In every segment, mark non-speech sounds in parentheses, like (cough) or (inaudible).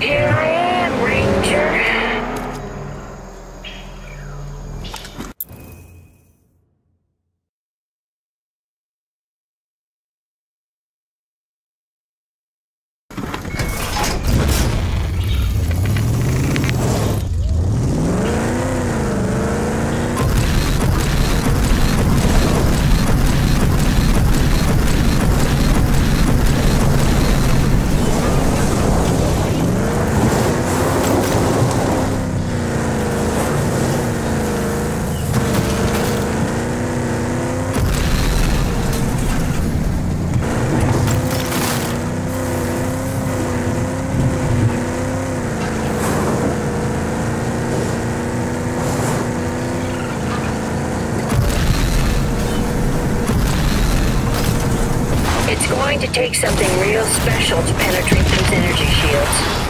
Here I am, Ranger. It's going to take something real special to penetrate these energy shields.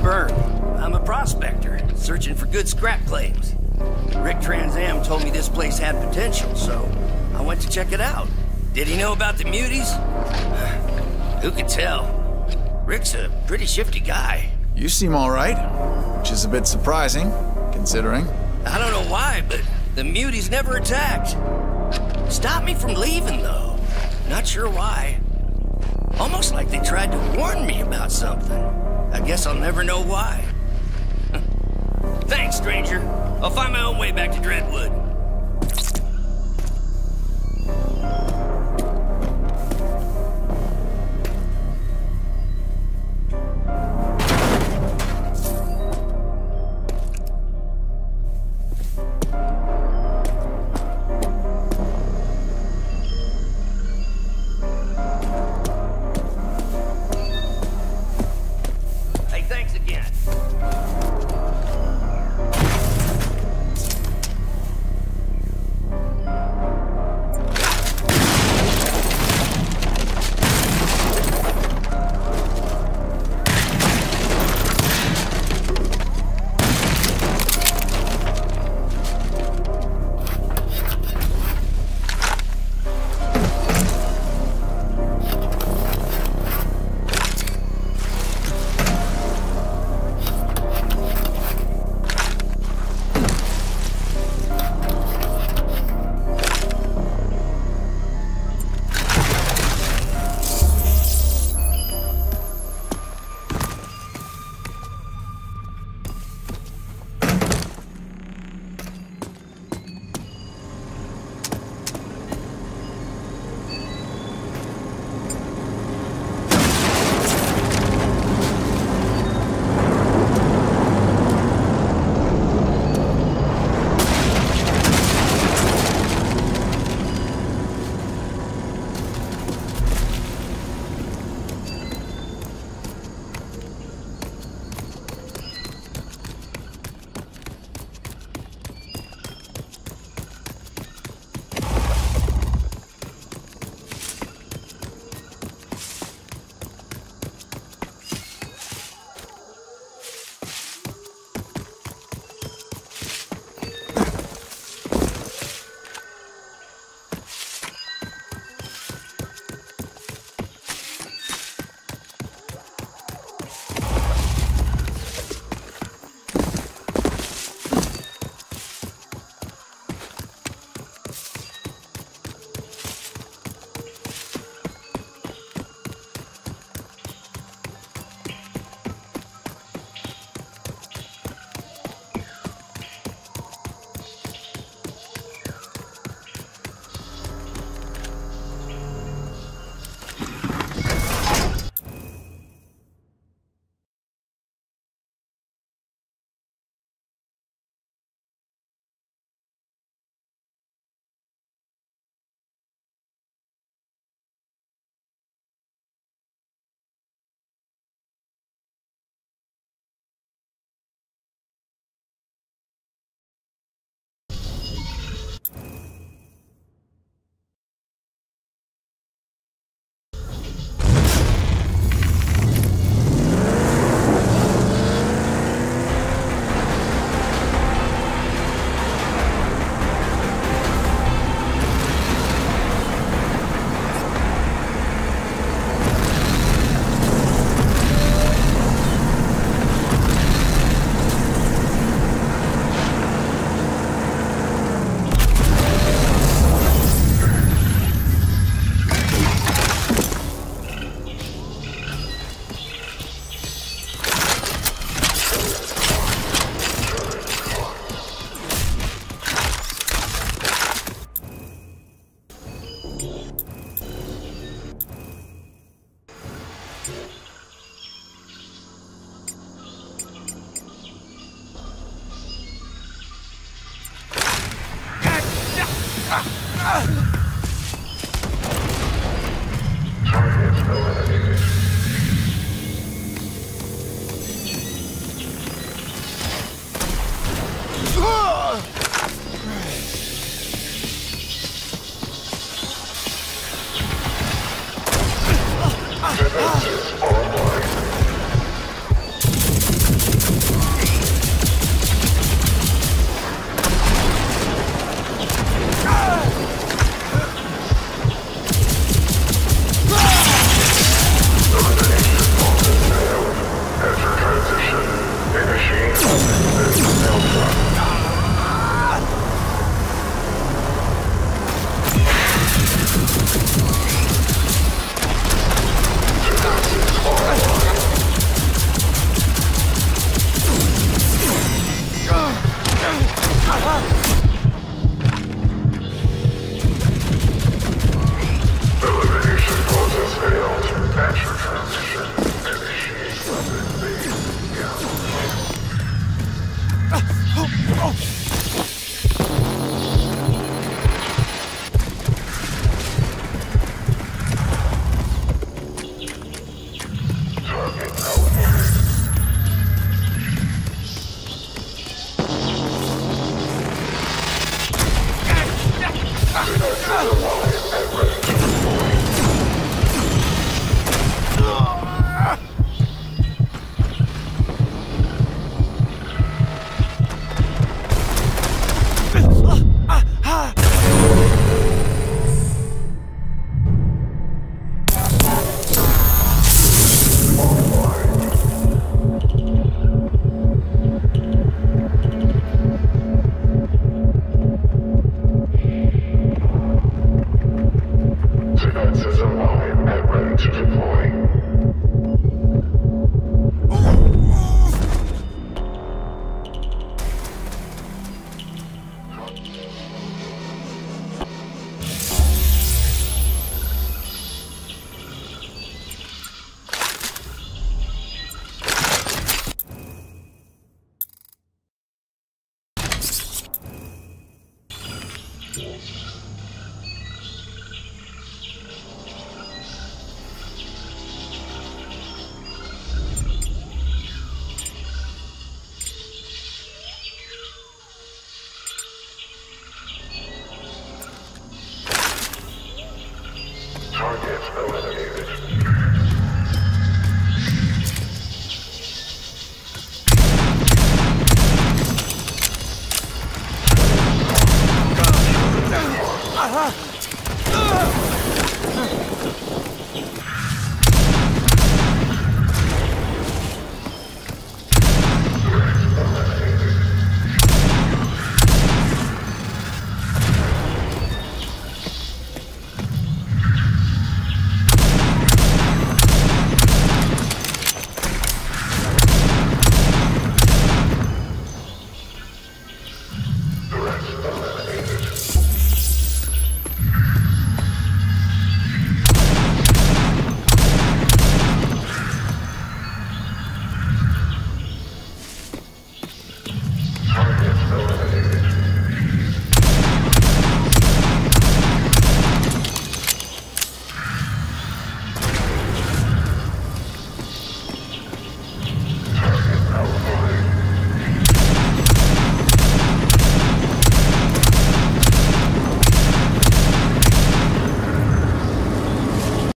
I'm Byrne. I'm a prospector, searching for good scrap claims. Rick Transam told me this place had potential, so I went to check it out. Did he know about the muties? (sighs) Who could tell? Rick's a pretty shifty guy. You seem alright, which is a bit surprising, considering. I don't know why, but the muties never attacked. Stopped me from leaving, though. Not sure why. Almost like they tried to warn me about something. I guess I'll never know why. (laughs) Thanks, stranger. I'll find my own way back to Dreadwood. Ah!